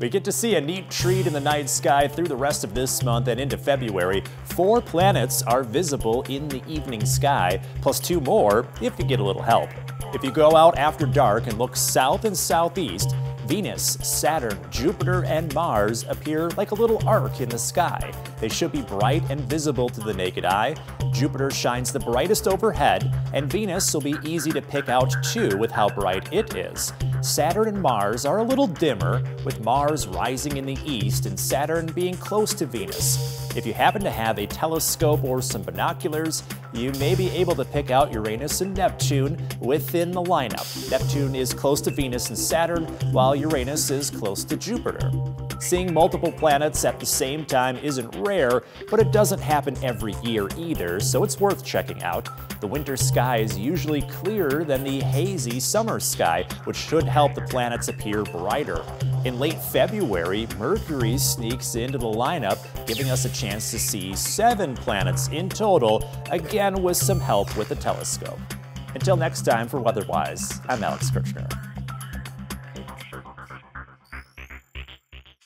We get to see a neat treat in the night sky through the rest of this month and into February. Four planets are visible in the evening sky, plus two more if you get a little help. If you go out after dark and look south and southeast, Venus, Saturn, Jupiter, and Mars appear like a little arc in the sky. They should be bright and visible to the naked eye. Jupiter shines the brightest overhead, and Venus will be easy to pick out too with how bright it is. Saturn and Mars are a little dimmer, with Mars rising in the east and Saturn being close to Venus. If you happen to have a telescope or some binoculars, you may be able to pick out Uranus and Neptune within the lineup. Neptune is close to Venus and Saturn, while Uranus is close to Jupiter. Seeing multiple planets at the same time isn't rare, but it doesn't happen every year either, so it's worth checking out. The winter sky is usually clearer than the hazy summer sky, which should help the planets appear brighter. In late February, Mercury sneaks into the lineup, giving us a chance to see seven planets in total, again with some help with a telescope. Until next time for WeatherWise, I'm Alex Kirchner.